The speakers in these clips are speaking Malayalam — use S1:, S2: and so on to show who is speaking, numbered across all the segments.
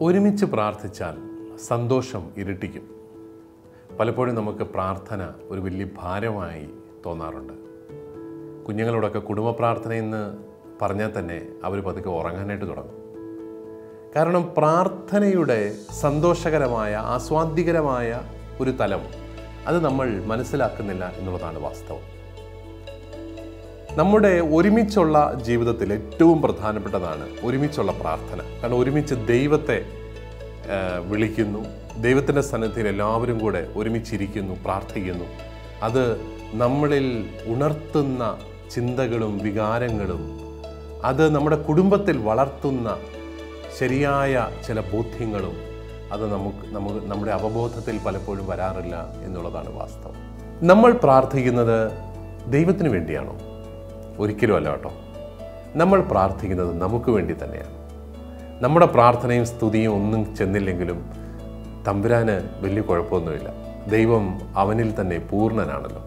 S1: ഒരുമിച്ച് പ്രാർത്ഥിച്ചാൽ സന്തോഷം ഇരട്ടിക്കും. പലപ്പോഴും നമുക്ക് പ്രാർത്ഥന ഒരു വലിയ ഭാരമായി തോന്നാറുണ്ട്. കുഞ്ഞുങ്ങളോടൊക്കെ കുടുംബ പ്രാർത്ഥന എന്ന് പറഞ്ഞാൽ തന്നെ അവർ പതുക്കെ ഉറങ്ങാനായിട്ട് തുടങ്ങും. കാരണം പ്രാർത്ഥനയുടെ സന്തോഷകരമായ ആസ്വാദ്യകരമായ ഒരു തലം അത് നമ്മൾ മനസ്സിലാക്കുന്നില്ല എന്നുള്ളതാണ് വാസ്തവം. നമ്മുടെ ഒരുമിച്ചുള്ള ജീവിതത്തിൽ ഏറ്റവും പ്രധാനപ്പെട്ടതാണ് ഒരുമിച്ചുള്ള പ്രാർത്ഥന. കാരണം ഒരുമിച്ച് ദൈവത്തെ വിളിക്കുന്നു. ദൈവത്തിന്റെ സന്നിധിയിൽ എല്ലാവരും കൂടെ ഒരുമിച്ചിരിക്കുന്നു പ്രാർത്ഥിക്കുന്നു. അത് നമ്മളിൽ ഉണർത്തുന്ന ചിന്തകളും വികാരങ്ങളും അത് നമ്മുടെ കുടുംബത്തിൽ വളർത്തുന്ന ശരിയായ ചില ബോധ്യങ്ങളും അത് നമുക്ക് നമുക്ക് നമ്മുടെ അവബോധത്തിൽ പലപ്പോഴും വരാറില്ല എന്നുള്ളതാണ് വാസ്തവം. നമ്മൾ പ്രാർത്ഥിക്കുന്നത് ദൈവത്തിന് വേണ്ടിയാണോ? ഒരിക്കലും അല്ല കേട്ടോ. നമ്മൾ പ്രാർത്ഥിക്കുന്നത് നമുക്ക് വേണ്ടി തന്നെയാണ്. നമ്മുടെ പ്രാർത്ഥനയും സ്തുതിയും ഒന്നും ചെന്നില്ലെങ്കിലും തമ്പുരാന് വലിയ കുഴപ്പമൊന്നുമില്ല. ദൈവം അവനിൽ തന്നെ പൂർണനാണല്ലോ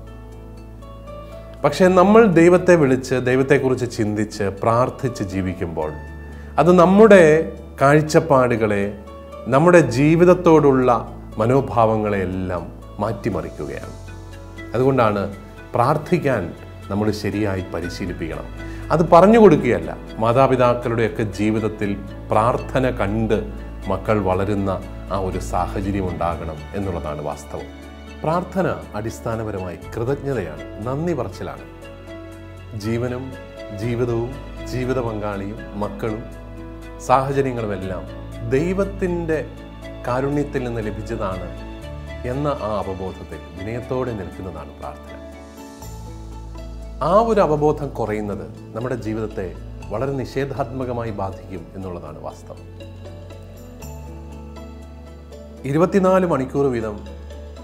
S1: പക്ഷേ നമ്മൾ ദൈവത്തെ വിളിച്ച് ദൈവത്തെക്കുറിച്ച് ചിന്തിച്ച് പ്രാർത്ഥിച്ച് ജീവിക്കുമ്പോൾ അത് നമ്മുടെ കാഴ്ചപ്പാടുകളെ നമ്മുടെ ജീവിതത്തോടുള്ള മനോഭാവങ്ങളെ എല്ലാം മാറ്റിമറിക്കുകയാണ്. അതുകൊണ്ടാണ് പ്രാർത്ഥിക്കാൻ നമ്മൾ ശരിയായി പരിശീലിപ്പിക്കണം. അത് പറഞ്ഞു കൊടുക്കുകയല്ല. മാതാപിതാക്കളുടെയൊക്കെ ജീവിതത്തിൽ പ്രാർത്ഥന കണ്ട് മക്കൾ വളരുന്ന ആ ഒരു സാഹചര്യം ഉണ്ടാകണം എന്നുള്ളതാണ് വാസ്തവം. പ്രാർത്ഥന അടിസ്ഥാനപരമായി കൃതജ്ഞതയാണ് നന്ദി പറച്ചിലാണ്. ജീവനും ജീവിതവും ജീവിത പങ്കാളിയും മക്കളും സാഹചര്യങ്ങളുമെല്ലാം ദൈവത്തിന്റെ കാരുണ്യത്തിൽ നിന്ന് ലഭിച്ചതാണ് എന്ന ആ അവബോധത്തിൽ വിനയത്തോടെ നിൽക്കുന്നതാണ് പ്രാർത്ഥന. ആ ഒരു അവബോധം കുറയുന്നത് നമ്മുടെ ജീവിതത്തെ വളരെ നിഷേധാത്മകമായി ബാധിക്കും എന്നുള്ളതാണ് വാസ്തവം. ഇരുപത്തിനാല് മണിക്കൂർ വീതം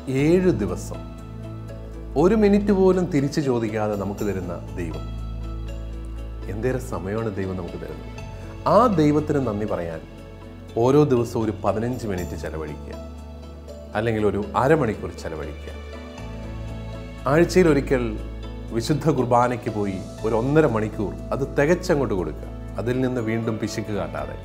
S1: ഏഴ് ദിവസം ഒരു മിനിറ്റ് പോലും തിരിച്ചു ചോദിക്കാതെ നമുക്ക് തരുന്ന ദൈവം. എന്തേറെ സമയമാണ് ദൈവം നമുക്ക് തരുന്നത്? ആ ദൈവത്തിന് നന്ദി പറയാൻ ഓരോ ദിവസവും ഒരു പതിനഞ്ച് മിനിറ്റ് ചെലവഴിക്കുക. അല്ലെങ്കിൽ ഒരു അരമണിക്കൂർ ചെലവഴിക്കുക. ആഴ്ചയിൽ ഒരിക്കൽ വിശുദ്ധ കുർബാനയ്ക്ക് പോയി ഒരു ഒന്നര മണിക്കൂർ അത് തികച്ചങ്ങോട്ട് കൊടുക്കുക. അതിൽ നിന്ന് വീണ്ടും പിശുക്ക് കാട്ടാതെ.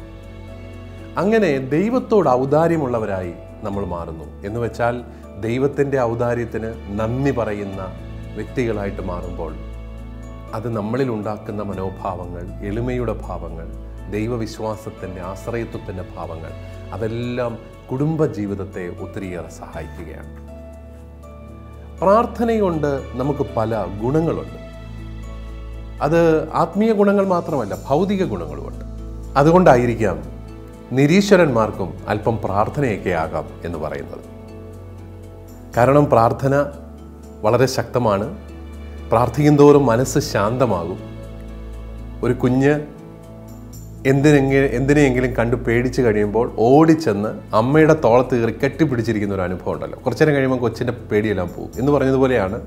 S1: അങ്ങനെ ദൈവത്തോട് ഔദാര്യമുള്ളവരായി നമ്മൾ മാറുന്നു. എന്ന് വെച്ചാൽ ദൈവത്തിന്റെ ഔദാര്യത്തിന് നന്ദി പറയുന്ന വ്യക്തികളായിട്ട് മാറുമ്പോൾ അത് നമ്മളിൽ ഉണ്ടാക്കുന്ന മനോഭാവങ്ങൾ എളിമയുടെ ഭാവങ്ങൾ ദൈവവിശ്വാസത്തിന്റെ ആശ്രയത്വത്തിന്റെ ഭാവങ്ങൾ അതെല്ലാം കുടുംബ ജീവിതത്തെ ഒത്തിരിയേറെ സഹായിക്കുകയാണ്. പ്രാർത്ഥനയുണ്ട് നമുക്ക് പല ഗുണങ്ങളുണ്ട്. അത് ആത്മീയ ഗുണങ്ങൾ മാത്രമല്ല ഭൗതിക ഗുണങ്ങളുമുണ്ട്. അതുകൊണ്ടായിരിക്കാം നിരീശ്വരന്മാർക്കും അല്പം പ്രാർത്ഥനയൊക്കെ ആകാം എന്ന് പറയുന്നത്. കാരണം പ്രാർത്ഥന വളരെ ശക്തമാണ്. പ്രാർത്ഥിക്കും തോറും മനസ്സ് ശാന്തമാകും. ഒരു കുഞ്ഞ് എന്തിനെങ്കിലും എന്തിനെയെങ്കിലും കണ്ട് പേടിച്ച് കഴിയുമ്പോൾ ഓടിച്ചെന്ന് അമ്മയുടെ തോളത്ത് കയറി കെട്ടിപ്പിടിച്ചിരിക്കുന്ന ഒരു അനുഭവം ഉണ്ടല്ലോ. കുറച്ചു നേരം കഴിയുമ്പോൾ കൊച്ചിന്റെ പേടിയെല്ലാം പോകും. എന്ന് പറഞ്ഞതുപോലെയാണ്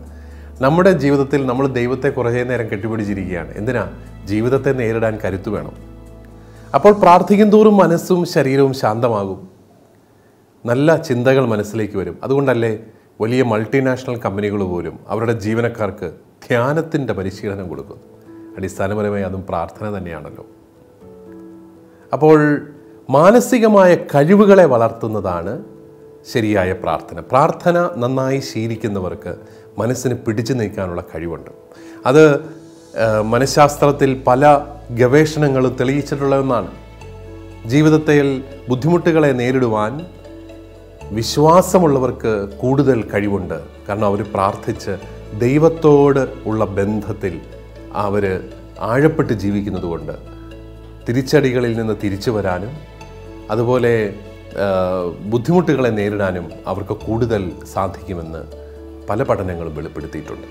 S1: നമ്മുടെ ജീവിതത്തിൽ നമ്മൾ ദൈവത്തെ കുറേ നേരം കെട്ടിപ്പിടിച്ചിരിക്കുകയാണ്. എന്തിനാ? ജീവിതത്തെ നേരിടാൻ കരുത്ത് വേണം. അപ്പോൾ പ്രാർത്ഥിക്കും തോറും മനസ്സും ശരീരവും ശാന്തമാകും. നല്ല ചിന്തകൾ മനസ്സിലേക്ക് വരും. അതുകൊണ്ടല്ലേ വലിയ മൾട്ടിനാഷണൽ കമ്പനികൾ പോലും അവരുടെ ജീവനക്കാർക്ക് ധ്യാനത്തിന്റെ പരിശീലനം കൊടുക്കുന്നു അടിസ്ഥാനപരമായി അതും പ്രാർത്ഥന തന്നെയാണല്ലോ. അപ്പോൾ മാനസികമായ കഴിവുകളെ വളർത്തുന്നതാണ് ശരിയായ പ്രാർത്ഥന. പ്രാർത്ഥന നന്നായി ശീലിക്കുന്നവർക്ക് മനസ്സിന് പിടിച്ചു നിൽക്കാനുള്ള കഴിവുണ്ട്. അത് മനഃശാസ്ത്രത്തിൽ പല ഗവേഷണങ്ങളും തെളിയിച്ചിട്ടുള്ള ഒന്നാണ്. ജീവിതത്തിൽ ബുദ്ധിമുട്ടുകളെ നേരിടുവാൻ വിശ്വാസമുള്ളവർക്ക് കൂടുതൽ കഴിവുണ്ട്. കാരണം അവർ പ്രാർത്ഥിച്ച് ദൈവത്തോട് ഉള്ള ബന്ധത്തിൽ അവർ ആഴപ്പെട്ട് ജീവിക്കുന്നത് കൊണ്ട് തിരിച്ചടികളിൽ നിന്ന് തിരിച്ചു വരാനും അതുപോലെ ബുദ്ധിമുട്ടുകളെ നേരിടാനും അവർക്ക് കൂടുതൽ സാധിക്കുമെന്ന് പല പഠനങ്ങളും വെളിപ്പെടുത്തിയിട്ടുണ്ട്.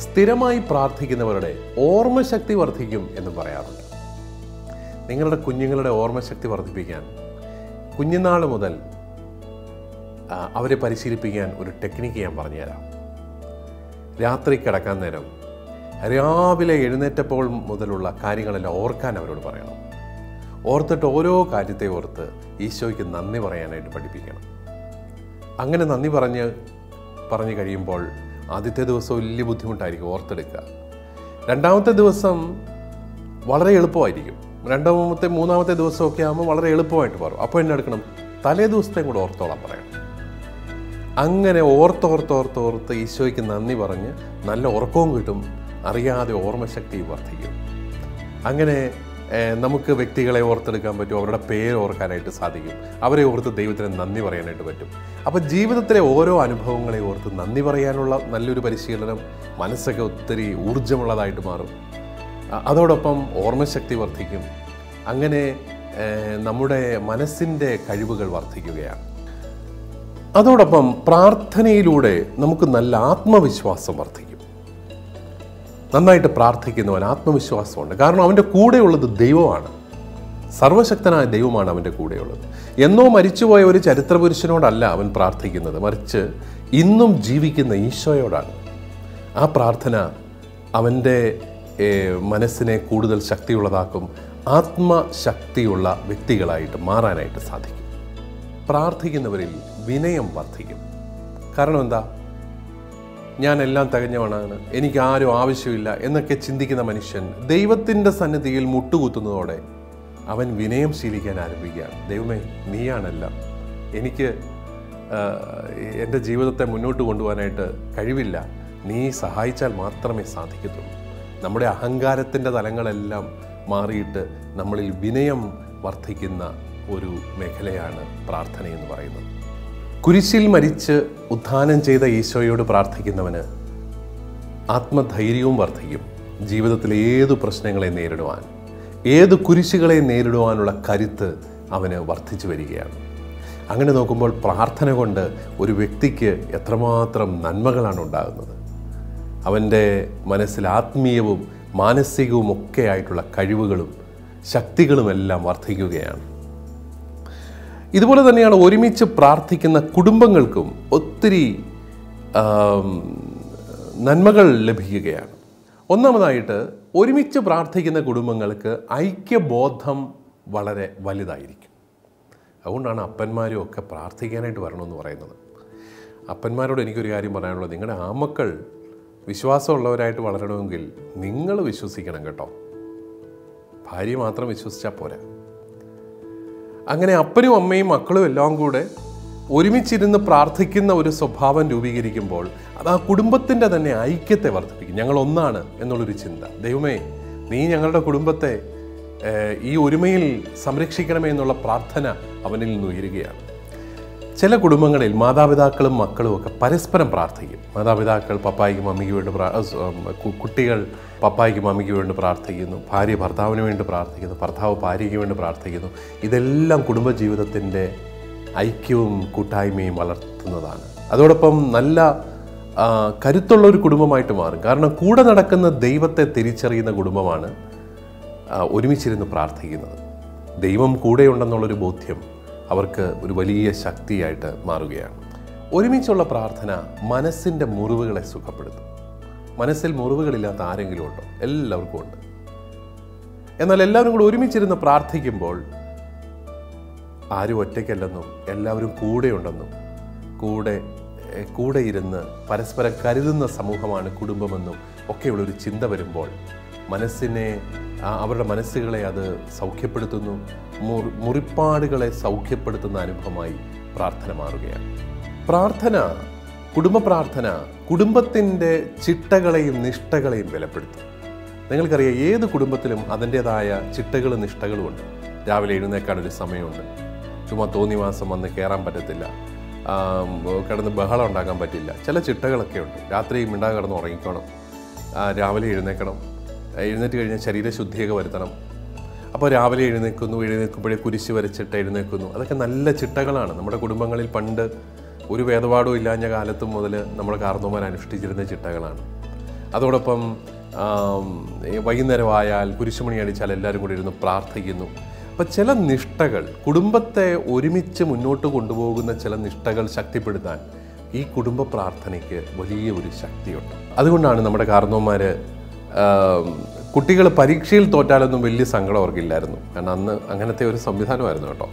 S1: സ്ഥിരമായി പ്രാർത്ഥിക്കുന്നവരുടെ ഓർമ്മശക്തി വർദ്ധിക്കും എന്ന് പറയാറുണ്ട്. നിങ്ങളുടെ കുഞ്ഞുങ്ങളുടെ ഓർമ്മശക്തി വർദ്ധിപ്പിക്കാൻ കുഞ്ഞുനാൾ മുതൽ അവരെ പരിശീലിപ്പിക്കാൻ ഒരു ടെക്നിക്ക് ഞാൻ പറഞ്ഞുതരാം. രാത്രി കിടക്കാൻ നേരം രാവിലെ എഴുന്നേറ്റപ്പോൾ മുതലുള്ള കാര്യങ്ങളെല്ലാം ഓർക്കാൻ അവരോട് പറയണം. ഓർത്തിട്ട് ഓരോ കാര്യത്തെ ഓർത്ത് ഈശോയ്ക്ക് നന്ദി പറയാനായിട്ട് പഠിപ്പിക്കണം. അങ്ങനെ നന്ദി പറഞ്ഞ് പറഞ്ഞു കഴിയുമ്പോൾ ആദ്യത്തെ ദിവസം വലിയ ബുദ്ധിമുട്ടായിരിക്കും ഓർത്തെടുക്കുക. രണ്ടാമത്തെ ദിവസം വളരെ എളുപ്പമായിരിക്കും. രണ്ടാമത്തെ മൂന്നാമത്തെ ദിവസമൊക്കെ ആകുമ്പോൾ വളരെ എളുപ്പമായിട്ട് പറയും അപ്പോൾ എന്നെ എടുക്കണം? തലേ ദിവസത്തെയും കൂടെ ഓർത്തോളാൻ പറയണം. അങ്ങനെ ഓർത്തോർത്തോർത്തോർത്ത് ഈശോയ്ക്ക് നന്ദി പറഞ്ഞ് നല്ല ഉറക്കവും കിട്ടും അറിയാതെ ഓർമ്മശക്തി വർദ്ധിക്കും. അങ്ങനെ നമുക്ക് വ്യക്തികളെ ഓർത്തെടുക്കാൻ പറ്റും അവരുടെ പേര് ഓർക്കാനായിട്ട് സാധിക്കും. അവരെ ഓർത്ത് ദൈവത്തിന് നന്ദി പറയാനായിട്ട് പറ്റും. അപ്പോൾ ജീവിതത്തിലെ ഓരോ അനുഭവങ്ങളെ ഓർത്ത് നന്ദി പറയാനുള്ള നല്ലൊരു പരിശീലനം മനസ്സൊക്കെ ഒത്തിരി ഊർജമുള്ളതായിട്ട് മാറും. അതോടൊപ്പം ഓർമ്മശക്തി വർദ്ധിക്കും. അങ്ങനെ നമ്മുടെ മനസ്സിന്റെ കഴിവുകൾ വർദ്ധിക്കുകയാണ്. അതോടൊപ്പം പ്രാർത്ഥനയിലൂടെ നമുക്ക് നല്ല ആത്മവിശ്വാസം വർദ്ധിക്കും. നന്നായിട്ട് പ്രാർത്ഥിക്കുന്നവൻ ആത്മവിശ്വാസമുണ്ട്. കാരണം അവന്റെ കൂടെയുള്ളത് ദൈവമാണ്. സർവശക്തനായ ദൈവമാണ് അവന്റെ കൂടെയുള്ളത്. എന്നോ മരിച്ചുപോയ ഒരു ചരിത്രപുരുഷനോടല്ല അവൻ പ്രാർത്ഥിക്കുന്നത്. മറിച്ച് ഇന്നും ജീവിക്കുന്ന ഈശോയോടാണ്. ആ പ്രാർത്ഥന അവന്റെ മനസ്സിനെ കൂടുതൽ ശക്തിയുള്ളതാക്കും. ആത്മശക്തിയുള്ള വ്യക്തികളായിട്ട് മാറാനായിട്ട് സാധിക്കും. പ്രാർത്ഥിക്കുന്നവരിൽ വിനയം വർദ്ധിക്കും. കാരണം എന്താ? ഞാൻ എല്ലാം തികഞ്ഞവനാണ്. എനിക്ക് ആരും ആവശ്യമില്ല എന്നൊക്കെ ചിന്തിക്കുന്ന മനുഷ്യൻ ദൈവത്തിന്റെ സന്നിധിയിൽ മുട്ടുകുത്തുന്നതോടെ അവൻ വിനയം ശീലിക്കാൻ ആരംഭിക്കുകയാണ്. ദൈവമേ നീയാണെല്ലാം. എനിക്ക് എന്റെ ജീവിതത്തെ മുന്നോട്ട് കൊണ്ടുപോകാനായിട്ട് കഴിവില്ല. നീ സഹായിച്ചാൽ മാത്രമേ സാധിക്കത്തുള്ളൂ. നമ്മുടെ അഹങ്കാരത്തിന്റെ തലങ്ങളെല്ലാം മാറിയിട്ട് നമ്മളിൽ വിനയം വർദ്ധിക്കുന്ന ഒരു മേഖലയാണ് പ്രാർത്ഥന എന്ന് പറയുന്നത്. കുരിശിൽ മരിച്ച് ഉത്ഥാനം ചെയ്ത ഈശോയോട് പ്രാർത്ഥിക്കുന്നവന് ആത്മധൈര്യവും വർദ്ധിക്കും. ജീവിതത്തിലെ ഏതു പ്രശ്നങ്ങളെ നേരിടുവാൻ ഏത് കുരിശുകളെ നേരിടുവാനുള്ള കരുത്ത് അവന് വർദ്ധിച്ചു വരികയാണ്. അങ്ങനെ നോക്കുമ്പോൾ പ്രാർത്ഥന കൊണ്ട് ഒരു വ്യക്തിക്ക് എത്രമാത്രം നന്മകളാണ് ഉണ്ടാകുന്നത്. അവന്റെ മനസ്സിൽ ആത്മീയവും മാനസികവും ഒക്കെ ആയിട്ടുള്ള കഴിവുകളും ശക്തികളുമെല്ലാം വർദ്ധിക്കുകയാണ്. ഇതുപോലെ തന്നെയാണ് ഒരുമിച്ച് പ്രാർത്ഥിക്കുന്ന കുടുംബങ്ങൾക്കും ഒത്തിരി നന്മകൾ ലഭിക്കുകയാണ്. ഒന്നാമതായിട്ട് ഒരുമിച്ച് പ്രാർത്ഥിക്കുന്ന കുടുംബങ്ങൾക്ക് ഐക്യബോധം വളരെ വലുതായിരിക്കും. അതുകൊണ്ടാണ് അപ്പന്മാരും ഒക്കെ പ്രാർത്ഥിക്കാനായിട്ട് വരണമെന്ന് പറയുന്നത്. അപ്പന്മാരോട് എനിക്കൊരു കാര്യം പറയാനുള്ളത് നിങ്ങളുടെ ആമക്കൾ വിശ്വാസമുള്ളവരായിട്ട് വളരണമെങ്കിൽ നിങ്ങൾ വിശ്വസിക്കണം കേട്ടോ. ഭാര്യ മാത്രം വിശ്വസിച്ചാൽ പോരാ. അങ്ങനെ അപ്പനും അമ്മയും മക്കളും എല്ലാം കൂടെ ഒരുമിച്ചിരുന്ന് പ്രാർത്ഥിക്കുന്ന ഒരു സ്വഭാവം രൂപീകരിക്കുമ്പോൾ അത് ആ കുടുംബത്തിന്റെ തന്നെ ഐക്യത്തെ വർദ്ധിപ്പിക്കും. ഞങ്ങൾ ഒന്നാണ് എന്നുള്ളൊരു ചിന്ത. ദൈവമേ നീ ഞങ്ങളുടെ കുടുംബത്തെ ഈ ഒരുമയിൽ സംരക്ഷിക്കണമേ എന്നുള്ള പ്രാർത്ഥന അവനിൽ നിന്ന് ഉയരുകയാണ്. ചില കുടുംബങ്ങളിൽ മാതാപിതാക്കളും മക്കളും ഒക്കെ പരസ്പരം പ്രാർത്ഥിക്കും. മാതാപിതാക്കൾ പപ്പായ്ക്കും മമ്മിക്ക് വേണ്ടി കുട്ടികൾ പപ്പായ്ക്കും മമ്മിക്ക് വേണ്ടി പ്രാർത്ഥിക്കുന്നു. ഭാര്യ ഭർത്താവിന് വേണ്ടി പ്രാർത്ഥിക്കുന്നു. ഭർത്താവ് ഭാര്യയ്ക്ക് വേണ്ടി പ്രാർത്ഥിക്കുന്നു. ഇതെല്ലാം കുടുംബജീവിതത്തിന്റെ ഐക്യവും കൂട്ടായ്മയും വളർത്തുന്നതാണ്. അതോടൊപ്പം നല്ല കരുത്തുള്ള ഒരു കുടുംബമായിട്ട് മാറും. കാരണം കൂടെ നടക്കുന്ന ദൈവത്തെ തിരിച്ചറിയുന്ന കുടുംബമാണ് ഒരുമിച്ചിരുന്ന് പ്രാർത്ഥിക്കുന്നത്. ദൈവം കൂടെയുണ്ടെന്നുള്ളൊരു ബോധ്യം അവർക്ക് ഒരു വലിയ ശക്തിയായിട്ട് മാറുകയാണ്. ഒരുമിച്ചുള്ള പ്രാർത്ഥന മനസ്സിന്റെ മുറിവുകളെ സുഖപ്പെടുത്തും. മനസ്സിൽ മുറിവുകളില്ലാത്ത ആരെങ്കിലും ഉണ്ടോ? എല്ലാവർക്കും ഉണ്ട്. എന്നാൽ എല്ലാവരും കൂടെ ഒരുമിച്ചിരുന്ന് പ്രാർത്ഥിക്കുമ്പോൾ ആരും ഒറ്റയ്ക്കല്ലെന്നും എല്ലാവരും കൂടെയുണ്ടെന്നും കൂടെ കൂടെ ഇരുന്ന് പരസ്പരം കരുതുന്ന സമൂഹമാണ് കുടുംബമെന്നും ഒക്കെയുള്ളൊരു ചിന്ത വരുമ്പോൾ മനസ്സിനെ അവരുടെ മനസ്സുകളെ അത് സൗഖ്യപ്പെടുത്തുന്നു മുറി- മുറിപ്പാടുകളെ സൗഖ്യപ്പെടുത്തുന്ന അനുഭവമായി പ്രാർത്ഥന മാറുകയാണ്. പ്രാർത്ഥന കുടുംബ പ്രാർത്ഥന കുടുംബത്തിന്റെ ചിട്ടകളെയും നിഷ്ഠകളെയും വിലപ്പെടുത്തും നിങ്ങൾക്കറിയാം ഏത് കുടുംബത്തിലും അതിന്റെതായ ചിട്ടകളും നിഷ്ഠകളും ഉണ്ട്. രാവിലെ എഴുന്നേക്കാൻ ഒരു സമയമുണ്ട്. ചുമ്മാ തോന്നി മാസം വന്ന് കയറാൻ പറ്റത്തില്ല. കിടന്ന് ബഹളം ഉണ്ടാക്കാൻ പറ്റില്ല. ചില ചിട്ടകളൊക്കെ ഉണ്ട്. രാത്രി മിണ്ടാതെ കിടന്ന് ഉറങ്ങിക്കണം. രാവിലെ എഴുന്നേക്കണം എഴുന്നേറ്റ് കഴിഞ്ഞാൽ ശരീരശുദ്ധിയൊക്കെ വരുത്തണം. അപ്പോൾ രാവിലെ എഴുന്നേൽക്കുന്നു എഴുന്നേൽക്കുമ്പോഴേ കുരിശ് വരച്ചിട്ട് എഴുന്നേൽക്കുന്നു. അതൊക്കെ നല്ല ചിട്ടകളാണ്. നമ്മുടെ കുടുംബങ്ങളിൽ പണ്ട് ഒരു വേദപാഠവും ഇല്ലാഞ്ഞ കാലത്ത് മുതൽ നമ്മൾ കാർന്നോമാൻ അനുഷ്ഠിച്ചിരുന്ന ചിട്ടകളാണ്. അതോടൊപ്പം വൈകുന്നേരമായാൽ കുരിശുമണി അടിച്ചാൽ എല്ലാവരും കൂടി ഇരുന്ന് പ്രാർത്ഥിക്കുന്നു. അപ്പം ചില നിഷ്ഠകൾ കുടുംബത്തെ ഒരുമിച്ച് മുന്നോട്ട് കൊണ്ടുപോകുന്ന ചില നിഷ്ഠകൾ ശക്തിപ്പെടുത്താൻ ഈ കുടുംബ പ്രാർത്ഥനയ്ക്ക് വലിയ ഒരു ശക്തിയുണ്ട്. അതുകൊണ്ടാണ് നമ്മുടെ കാർന്നോന്മാർ കുട്ടികൾ പരീക്ഷയിൽ തോറ്റാലൊന്നും വലിയ സങ്കടം അവർക്കില്ലായിരുന്നു. കാരണം അന്ന് അങ്ങനത്തെ ഒരു സംവിധാനമായിരുന്നു കേട്ടോ.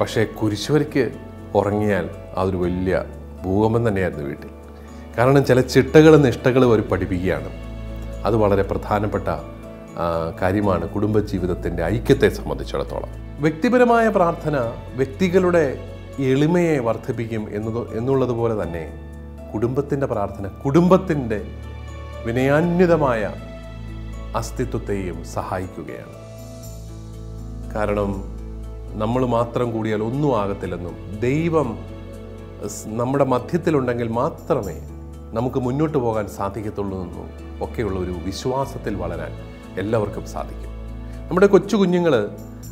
S1: പക്ഷേ കുരിശുവരയ്ക്ക് ഉറങ്ങിയാൽ അതൊരു വലിയ ഭൂകമ്പം തന്നെയായിരുന്നു വീട്ടിൽ. കാരണം ചില ചിട്ടകളും നിഷ്ഠകളും അവർ പഠിപ്പിക്കുകയാണ്. അത് വളരെ പ്രധാനപ്പെട്ട കാര്യമാണ് കുടുംബജീവിതത്തിന്റെ ഐക്യത്തെ സംബന്ധിച്ചിടത്തോളം. വ്യക്തിപരമായ പ്രാർത്ഥന വ്യക്തികളുടെ എളിമയെ വർദ്ധിപ്പിക്കും എന്നത് എന്നുള്ളതുപോലെ തന്നെ കുടുംബത്തിന്റെ പ്രാർത്ഥന കുടുംബത്തിന്റെ വിനയാന്വിതമായ അസ്തിത്വത്തെയും സഹായിക്കുകയാണ്. കാരണം നമ്മൾ മാത്രം കൂടിയാൽ ഒന്നും ആകത്തില്ലെന്നും ദൈവം നമ്മുടെ മധ്യത്തിലുണ്ടെങ്കിൽ മാത്രമേ നമുക്ക് മുന്നോട്ട് പോകാൻ സാധിക്കത്തുള്ളൂ എന്നും ഒക്കെയുള്ള ഒരു വിശ്വാസത്തിൽ വളരാൻ എല്ലാവർക്കും സാധിക്കും. നമ്മുടെ കൊച്ചു കുഞ്ഞുങ്ങൾ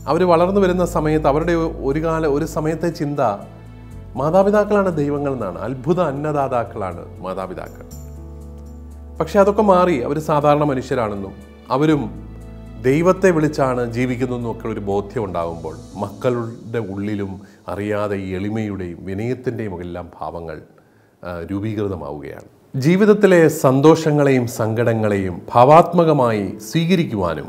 S1: അവർ വളർന്നു വരുന്ന സമയത്ത് അവരുടെ ഒരു കാല ഒരു സമയത്തെ ചിന്ത മാതാപിതാക്കളാണ് ദൈവങ്ങൾ എന്നാണ്. അത്ഭുത അന്നദാതാക്കളാണ് മാതാപിതാക്കൾ. പക്ഷെ അതൊക്കെ മാറി. അവർ സാധാരണ മനുഷ്യരാണെന്നും അവരും ദൈവത്തെ വിളിച്ചാണ് ജീവിക്കുന്നതെന്നും ഒക്കെ ഒരു ബോധ്യം ഉണ്ടാകുമ്പോൾ മക്കളുടെ ഉള്ളിലും അറിയാതെ ഈ എളിമയുടെയും വിനയത്തിന്റെയും എല്ലാം ഭാവങ്ങൾ രൂപീകൃതമാവുകയാണ്. ജീവിതത്തിലെ സന്തോഷങ്ങളെയും സങ്കടങ്ങളെയും ഭാവാത്മകമായി സ്വീകരിക്കുവാനും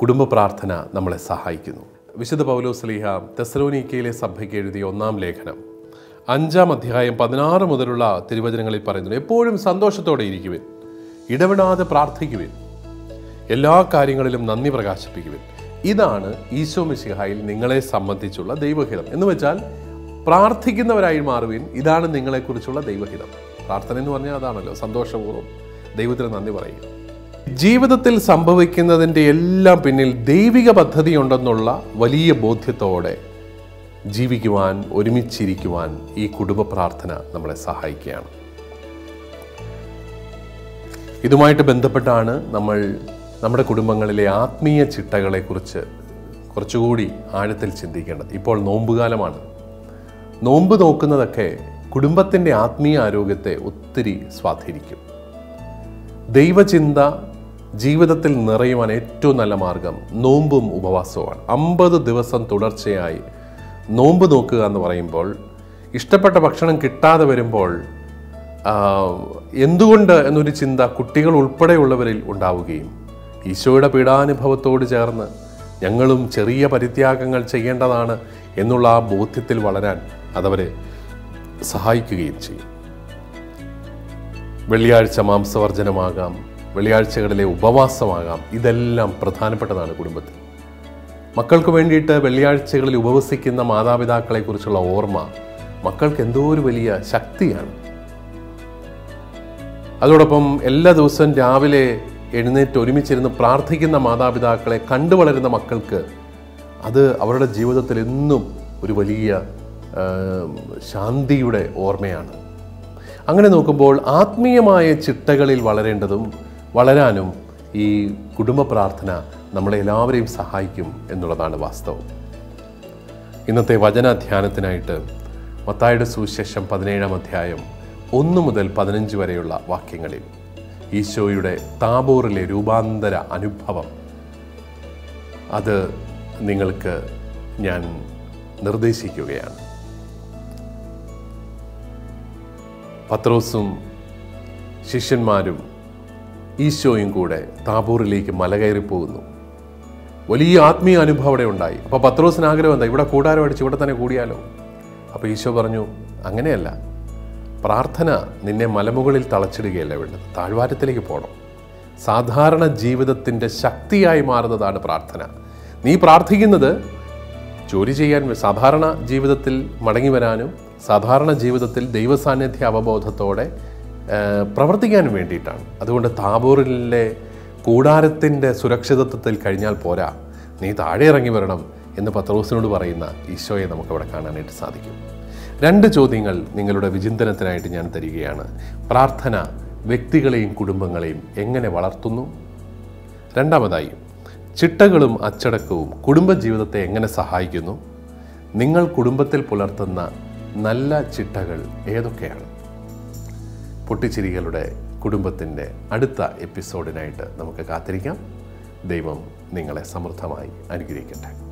S1: കുടുംബ പ്രാർത്ഥന നമ്മളെ സഹായിക്കുന്നു. വിശുദ്ധ പൗലോസ്ലീഹ തെസലോനിക്കയിലെ സഭയ്ക്ക് എഴുതിയ ഒന്നാം ലേഖനം അഞ്ചാം അധ്യായം പതിനാറ് മുതലുള്ള തിരുവചനങ്ങളിൽ പറയുന്നു എപ്പോഴും സന്തോഷത്തോടെ ഇരിക്കുവിൻ ഇടപെടാതെ പ്രാർത്ഥിക്കുവിൻ എല്ലാ കാര്യങ്ങളിലും നന്ദി പ്രകാശിപ്പിക്കുവിൻ. ഇതാണ് ഈശോ മിശിഹായിൽ നിങ്ങളെ സംബന്ധിച്ചുള്ള ദൈവഹിതം. എന്ന് വെച്ചാൽ പ്രാർത്ഥിക്കുന്നവരായി മാറുവിൻ ഇതാണ് നിങ്ങളെക്കുറിച്ചുള്ള ദൈവഹിതം. പ്രാർത്ഥന എന്ന് പറഞ്ഞാൽ അതാണല്ലോ സന്തോഷപൂർവം ദൈവത്തിന് നന്ദി പറയുക. ജീവിതത്തിൽ സംഭവിക്കുന്നതിന്റെ എല്ലാം പിന്നിൽ ദൈവിക പദ്ധതി ഉണ്ടെന്നുള്ള വലിയ ബോധ്യത്തോടെ ജീവിക്കുവാൻ ഒരുമിച്ചിരിക്കുവാൻ ഈ കുടുംബ പ്രാർത്ഥന നമ്മളെ സഹായിക്കുകയാണ്. ഇതുമായിട്ട് ബന്ധപ്പെട്ടാണ് നമ്മൾ നമ്മുടെ കുടുംബങ്ങളിലെ ആത്മീയ ചിട്ടകളെക്കുറിച്ച് കുറച്ചുകൂടി ആഴത്തിൽ ചിന്തിക്കേണ്ടത്. ഇപ്പോൾ നോമ്പുകാലമാണ്. നോമ്പ് നോക്കുന്നതൊക്കെ കുടുംബത്തിന്റെ ആത്മീയ ആരോഗ്യത്തെ ഒത്തിരി സ്വാധീനിക്കും. ദൈവചിന്ത ജീവിതത്തിൽ നിറയുവാൻ ഏറ്റവും നല്ല മാർഗം നോമ്പും ഉപവാസവുമാണ്. അമ്പത് ദിവസം തുടർച്ചയായി നോമ്പ് നോക്കുക എന്ന് പറയുമ്പോൾ ഇഷ്ടപ്പെട്ട ഭക്ഷണം കിട്ടാതെ വരുമ്പോൾ എന്തുകൊണ്ട് എന്നൊരു ചിന്ത കുട്ടികൾ ഉൾപ്പെടെയുള്ളവരിൽ ഉണ്ടാവുകയും ഈശോയുടെ പീഡാനുഭവത്തോട് ചേർന്ന് ഞങ്ങളും ചെറിയ പരിത്യാഗങ്ങൾ ചെയ്യേണ്ടതാണ് എന്നുള്ള ആ ബോധ്യത്തിൽ വളരാൻ അതവരെ സഹായിക്കുകയും ചെയ്യും. വെള്ളിയാഴ്ച മാംസവർജനമാകാം വെള്ളിയാഴ്ചകളിലെ ഉപവാസമാകാം ഇതെല്ലാം പ്രധാനപ്പെട്ടതാണ് കുടുംബത്തിൽ. മക്കൾക്ക് വേണ്ടിയിട്ട് വെള്ളിയാഴ്ചകളിൽ ഉപവസിക്കുന്ന മാതാപിതാക്കളെക്കുറിച്ചുള്ള ഓർമ്മ മക്കൾക്ക് എന്തോ ഒരു വലിയ ശക്തിയാണ്. അതോടൊപ്പം എല്ലാ ദിവസവും രാവിലെ എഴുന്നേറ്റ് ഒരുമിച്ചിരുന്ന് പ്രാർത്ഥിക്കുന്ന മാതാപിതാക്കളെ കണ്ടു വളരുന്ന മക്കൾക്ക് അത് അവരുടെ ജീവിതത്തിൽ എന്നും ഒരു വലിയ ശാന്തിയുടെ ഓർമ്മയാണ്. അങ്ങനെ നോക്കുമ്പോൾ ആത്മീയമായ ചിട്ടകളിൽ വളരേണ്ടതും വളരാനും ഈ കുടുംബ പ്രാർത്ഥന നമ്മളെ എല്ലാവരെയും സഹായിക്കും എന്നുള്ളതാണ് വാസ്തവം. ഇന്നത്തെ വചനാധ്യാനത്തിനായിട്ട് മത്തായുടെ സുവിശേഷം പതിനേഴാം അധ്യായം ഒന്ന് മുതൽ പതിനഞ്ച് വരെയുള്ള വാക്യങ്ങളിൽ ഈശോയുടെ താബോറിലെ രൂപാന്തര അനുഭവം. അത് നിങ്ങൾക്ക് ഞാൻ നിർദ്ദേശിക്കുകയാണ്. പത്രോസും ശിഷ്യന്മാരും ഈശോയും കൂടെ താബൂറിലേക്ക് മലകയറി പോകുന്നു വലിയ ആത്മീയ അനുഭവം അവിടെ ഉണ്ടായി. അപ്പോൾ പത്രോസിന് ആഗ്രഹം എന്താ? ഇവിടെ കൂടാരം അടിച്ച് ഇവിടെ തന്നെ കൂടിയാലോ? അപ്പോൾ ഈശോ പറഞ്ഞു അങ്ങനെയല്ല. പ്രാർത്ഥന നിന്നെ മലമുകളിൽ തളച്ചിടുകയല്ല വേണ്ടത്. താഴ്വാരത്തിലേക്ക് പോകണം സാധാരണ ജീവിതത്തിന്റെ ശക്തിയായി മാറുന്നതാണ് പ്രാർത്ഥന. നീ പ്രാർത്ഥിക്കുന്നത് ജോലി ചെയ്യാൻ സാധാരണ ജീവിതത്തിൽ മടങ്ങി വരാനും സാധാരണ ജീവിതത്തിൽ ദൈവസാന്നിധ്യ അവബോധത്തോടെ പ്രവർത്തിക്കാനും വേണ്ടിയിട്ടാണ്. അതുകൊണ്ട് താബൂറിലെ കൂടാരത്തിന്റെ സുരക്ഷിതത്വത്തിൽ കഴിഞ്ഞാൽ പോരാ. നീ താഴെ ഇറങ്ങി വരണം എന്ന് പത്രോസിനോട് പറയുന്ന ഈശോയെ നമുക്കവിടെ കാണാനായിട്ട് സാധിക്കും. രണ്ട് ചോദ്യങ്ങൾ നിങ്ങളുടെ വിചിന്തനത്തിനായിട്ട് ഞാൻ തരികയാണ്. പ്രാർത്ഥന വ്യക്തികളെയും കുടുംബങ്ങളെയും എങ്ങനെ വളർത്തുന്നു? രണ്ടാമതായി ചിട്ടകളും അച്ചടക്കവും കുടുംബജീവിതത്തെ എങ്ങനെ സഹായിക്കുന്നു? നിങ്ങൾ കുടുംബത്തിൽ പുലർത്തുന്ന നല്ല ചിട്ടകൾ ഏതൊക്കെയാണ്? പൊട്ടിച്ചിരികളുടെ കുടുംബത്തിന്റെ അടുത്ത എപ്പിസോഡിനായിട്ട് നമുക്ക് കാത്തിരിക്കാം. ദൈവം നിങ്ങളെ സമൃദ്ധമായി അനുഗ്രഹിക്കട്ടെ.